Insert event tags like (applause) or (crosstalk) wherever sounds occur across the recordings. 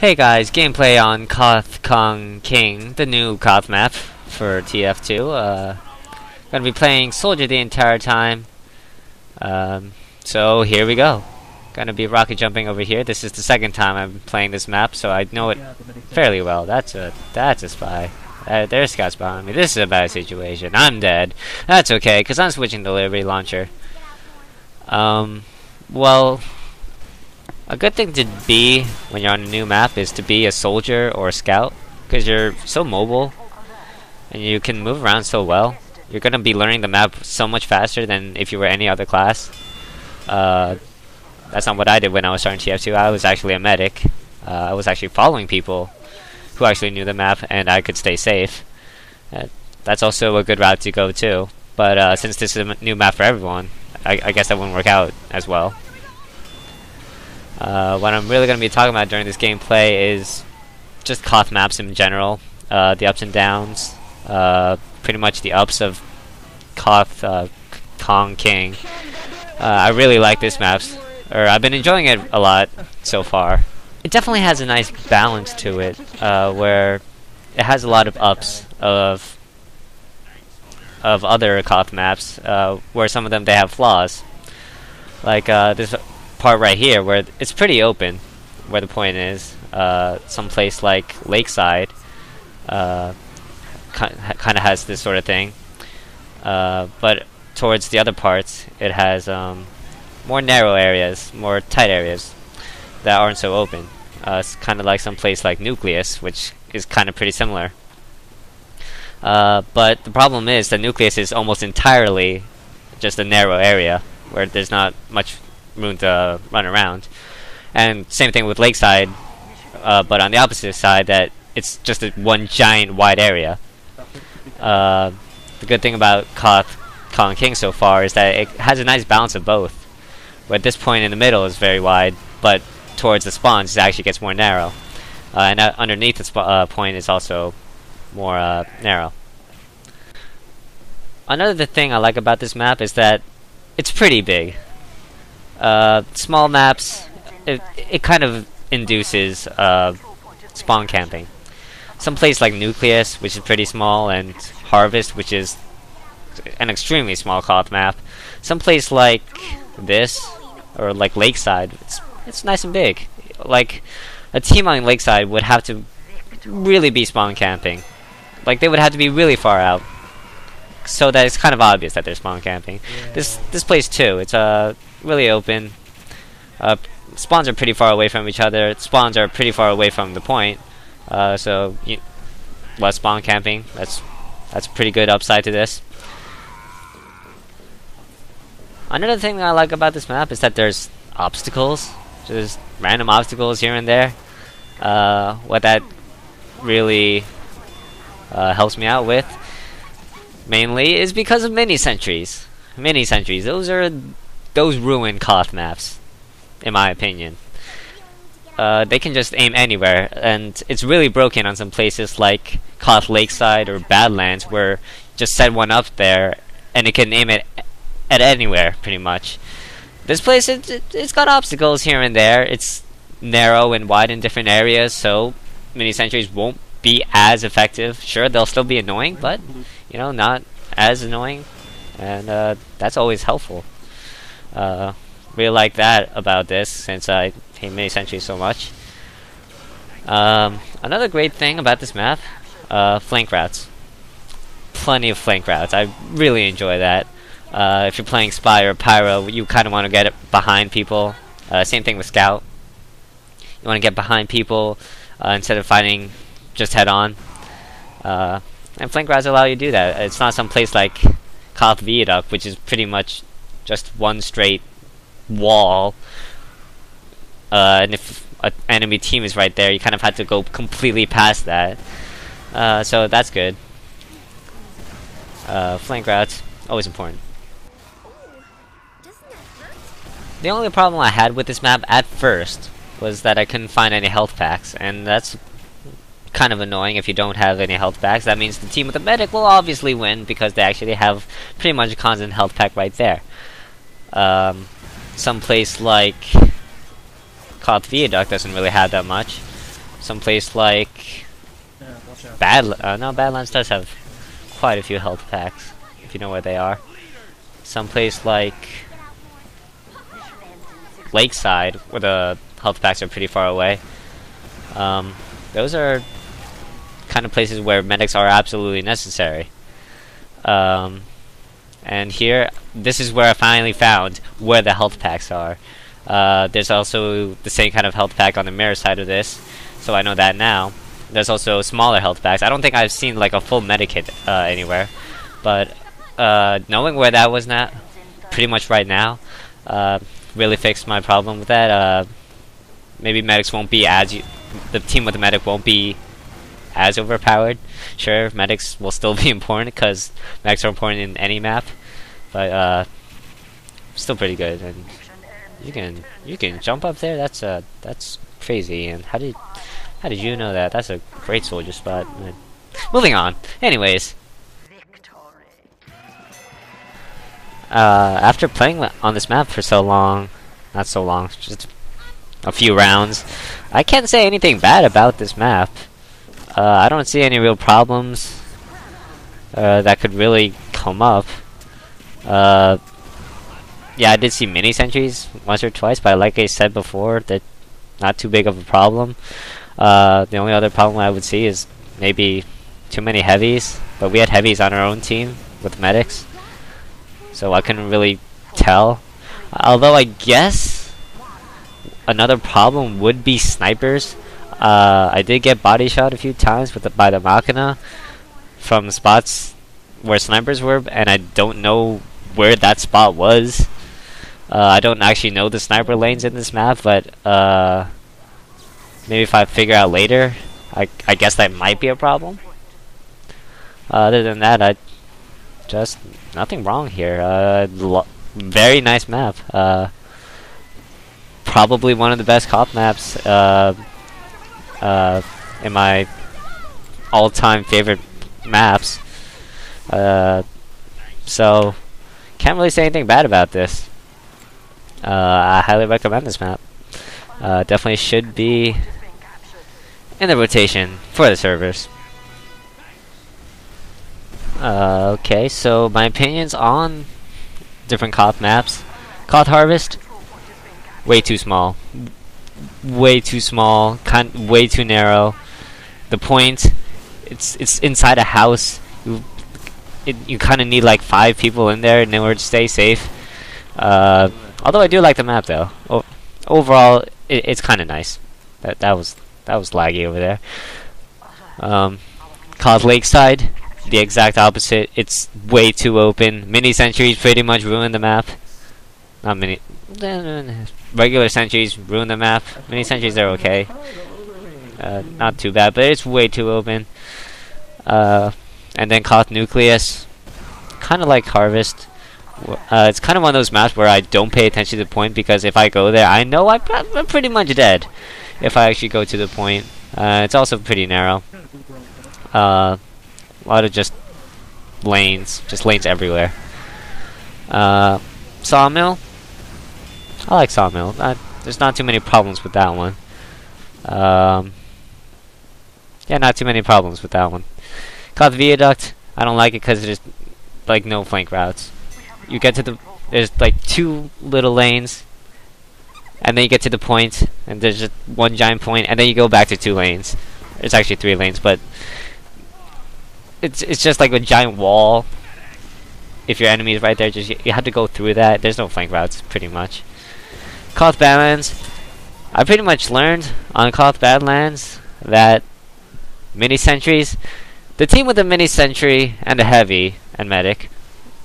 Hey guys, gameplay on Koth Kong King, the new Koth map for TF2. Uh, gonna be playing Soldier the entire time. Um, so here we go. Gonna be rocket jumping over here. This is the second time I'm playing this map, so I know it fairly well. That's a that's a spy. Uh, there's Scouts behind me. This is a bad situation. I'm dead. That's okay, because I'm switching to Liberty Launcher. Um, well, a good thing to be when you're on a new map is to be a soldier or a scout, because you're so mobile, and you can move around so well. You're going to be learning the map so much faster than if you were any other class. Uh, that's not what I did when I was starting TF2. I was actually a medic. Uh, I was actually following people who actually knew the map, and I could stay safe. Uh, that's also a good route to go too. But uh, since this is a new map for everyone, I, I guess that wouldn't work out as well. Uh, what I'm really going to be talking about during this gameplay is just Koth maps in general, uh, the ups and downs, uh, pretty much the ups of Koth uh, Kong King. Uh, I really like this map, or I've been enjoying it a lot so far. It definitely has a nice balance to it, uh, where it has a lot of ups of of other Koth maps, where some of them they have flaws. Like this part right here, where it's pretty open, where the point is. Uh, someplace like Lakeside, uh, kind of has this sort of thing. Uh, but towards the other parts, it has um, more narrow areas, more tight areas that aren't so open. Uh, it's kind of like some place like Nucleus, which is kind of pretty similar. Uh, but the problem is the Nucleus is almost entirely just a narrow area where there's not much room to run around. And same thing with Lakeside, uh, but on the opposite side, that it's just a one giant wide area. Uh, the good thing about Koth Kong King so far is that it has a nice balance of both. Where at this point in the middle is very wide, but towards the spawns it actually gets more narrow. Uh, and uh, underneath the uh, point is also more uh, narrow. Another thing I like about this map is that it's pretty big. Uh, small maps, it, it kind of induces uh, spawn camping. Some place like Nucleus, which is pretty small, and Harvest, which is an extremely small Koth map. Some place like this, or like Lakeside, it's it's nice and big. Like a team on Lakeside would have to really be spawn camping. Like they would have to be really far out, so that it's kind of obvious that they're spawn camping. Yeah. This this place too. It's uh really open. Uh, spawns are pretty far away from each other. Spawns are pretty far away from the point. Uh, so you, less spawn camping. That's that's a pretty good upside to this. Another thing that I like about this map is that there's obstacles. Just random obstacles here and there. Uh, what that really uh, helps me out with mainly is because of mini sentries. Mini sentries. Those are those ruin Koth maps, in my opinion. Uh, they can just aim anywhere, and it's really broken on some places like Koth Lakeside or Badlands, where just set one up there, and it can aim it at anywhere, pretty much. This place, it, it, it's got obstacles here and there. It's narrow and wide in different areas, so mini sentries won't be as effective. Sure, they'll still be annoying, but you know, not as annoying, and uh, that's always helpful. Uh, really like that about this since I hate mini sentries so much. Um, another great thing about this map, uh, flank routes. Plenty of flank routes. I really enjoy that. Uh, if you're playing Spy or Pyro, you kind of want to get behind people. Uh, same thing with Scout. You want to get behind people uh, instead of fighting just head on. Uh, and flank routes allow you to do that. It's not some place like Koth Viaduct, which is pretty much just one straight wall. Uh, and if an enemy team is right there, you kind of have to go completely past that. Uh, so that's good. Uh, flank routes, always important. The only problem I had with this map at first was that I couldn't find any health packs, and that's kind of annoying if you don't have any health packs. That means the team with the medic will obviously win because they actually have pretty much a constant health pack right there. Um, some place like Koth Viaduct doesn't really have that much. someplace like. Bad. Uh, no, Badlands does have quite a few health packs, if you know where they are. Someplace like Lakeside, where the health packs are pretty far away. Um, those are kind of places where medics are absolutely necessary. Um, and here, this is where I finally found where the health packs are. Uh, there's also the same kind of health pack on the mirror side of this, so I know that now. There's also smaller health packs. I don't think I've seen like a full medikit uh, anywhere, but uh, knowing where that was now, pretty much right now, uh, really fixed my problem with that. Uh, maybe medics won't be as the team with the medic won't be as overpowered. Sure, medics will still (laughs) be important because medics are important in any map, but uh, still pretty good. And you can you can jump up there. That's uh that's crazy. And how did how did you know that? That's a great soldier spot. Uh, Moving on. Anyways, uh, after playing on this map for so long, not so long, just a few rounds, I can't say anything bad about this map. Uh, I don't see any real problems uh, that could really come up. Uh, yeah, I did see mini sentries once or twice, but like I said before, they're not too big of a problem. Uh, the only other problem I would see is maybe too many heavies, but we had heavies on our own team with medics, so I couldn't really tell. Although I guess another problem would be snipers. Uh, I did get body shot a few times with the, by the Machina from spots where snipers were, and I don't know where that spot was. Uh, I don't actually know the sniper lanes in this map, but uh, maybe if I figure out later, I, I guess that might be a problem. other than that, I just nothing wrong here. Uh, very nice map. Uh, probably one of the best Koth maps uh, uh, in my all-time favorite maps. Uh, so can't really say anything bad about this. Uh, I highly recommend this map. Uh, definitely should be in the rotation for the servers. Uh, okay, so my opinions on different Koth maps. Koth Harvest, way too small. Way too small, kind way too narrow. The point, it's it's inside a house. You, it, you kind of need like five people in there in order to stay safe. Uh, although I do like the map though. O overall, it, it's kind of nice. That that was that was laggy over there. Um, Koth Lakeside, the exact opposite. It's way too open. Mini sentries pretty much ruin the map. Not mini. Regular sentries ruin the map. Mini sentries are okay. Uh, not too bad, but it's way too open. Uh, and then Koth Nucleus, kind of like Harvest. Uh, it's kind of one of those maps where I don't pay attention to the point because if I go there, I know I'm, I'm pretty much dead. If I actually go to the point, uh, it's also pretty narrow. Uh, a lot of just lanes, just lanes everywhere. Uh, Sawmill. I like Sawmill. Uh, there's not too many problems with that one. Um, yeah, not too many problems with that one. Koth Viaduct. I don't like it because there's like no flank routes. You get to the there's like two little lanes, and then you get to the point, and there's just one giant point, and then you go back to two lanes. It's actually three lanes, but it's it's just like a giant wall. If your enemy is right there, just you, you have to go through that. There's no flank routes, pretty much. Koth Badlands. I pretty much learned on Koth Badlands that mini sentries, the team with a mini sentry and a heavy and medic,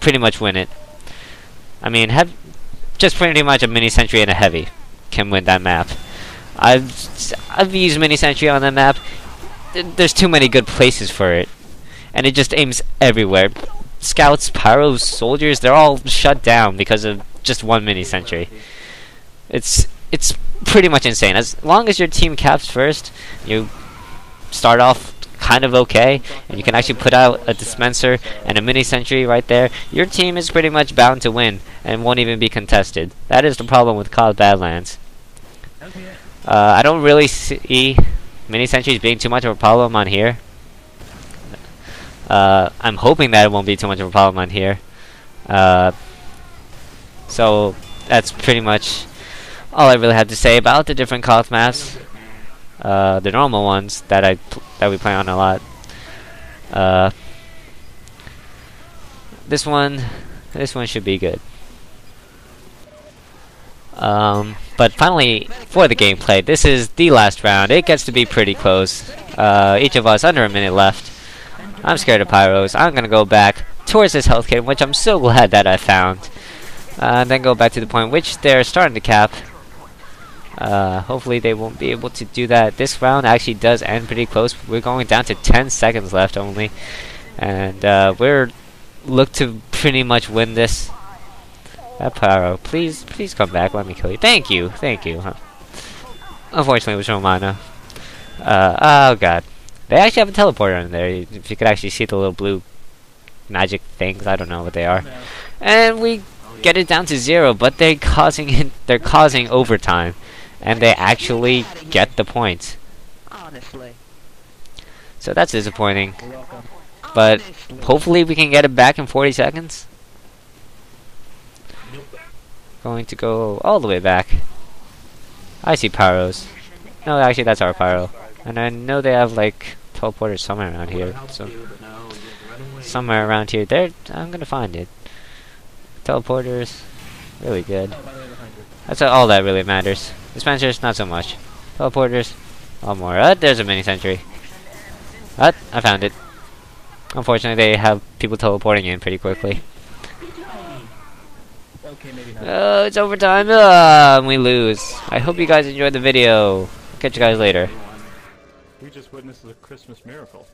pretty much win it. I mean, have just pretty much a mini sentry and a heavy can win that map. I've I've used mini sentry on that map. There's too many good places for it, and it just aims everywhere. Scouts, pyros, soldiers, they're all shut down because of just one mini sentry. It's it's pretty much insane. As long as your team caps first, you start off kind of okay, and you can actually put out a dispenser and a mini sentry right there, your team is pretty much bound to win and won't even be contested. That is the problem with Koth Badlands. Uh, I don't really see mini sentries being too much of a problem on here. Uh, I'm hoping that it won't be too much of a problem on here. Uh, so that's pretty much all I really have to say about the different Koth maps. Uh, the normal ones that I that we play on a lot. Uh, this one, this one should be good. Um, but finally, for the gameplay, this is the last round. It gets to be pretty close. Uh, each of us under a minute left. I'm scared of pyros. I'm gonna go back towards this health kit, which I'm so glad that I found. Uh, and then go back to the point which they're starting to cap. Uh, hopefully they won't be able to do that. This round actually does end pretty close. We're going down to 10 seconds left only. And uh, we're look to pretty much win this. That Pyro, please, please come back. Let me kill you. Thank you, thank you. Huh. Unfortunately, it was Romana. Uh, oh god. They actually have a teleporter in there. If you could actually see the little blue magic things, I don't know what they are. And we get it down to zero, but they're causing it. They're causing overtime, and they actually get the points. Honestly. So that's disappointing. But hopefully we can get it back in 40 seconds. Going to go all the way back. I see pyros. No, actually that's our pyro. And I know they have like teleporters somewhere around here. So somewhere around here. There, I'm gonna find it. Teleporters, really good. That's all that really matters. Dispensers, not so much. Teleporters, a lot more. Uh, there's a mini sentry. Uh, I found it. Unfortunately, they have people teleporting in pretty quickly. Oh, it's overtime. Uh, we lose. I hope you guys enjoyed the video. Catch you guys later. We just witnessed a Christmas miracle.